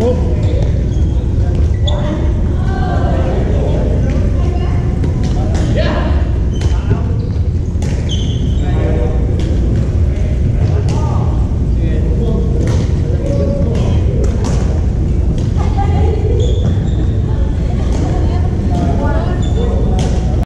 我